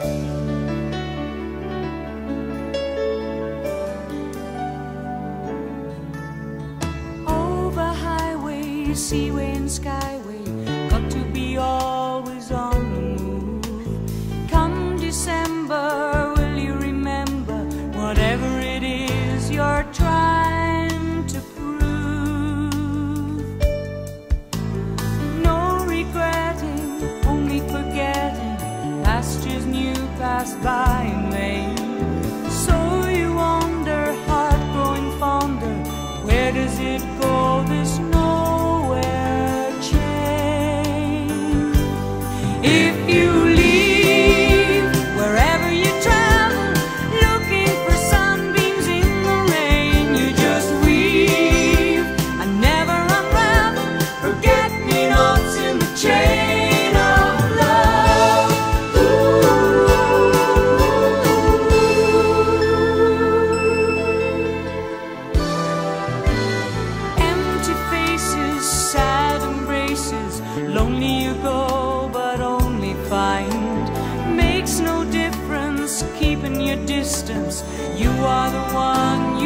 Over highway, seaway and skyway Got to be always on the move. Come December, will you remember Whatever it is you're trying new pass by lonely you go, but only find makes no difference keeping your distance. You are the one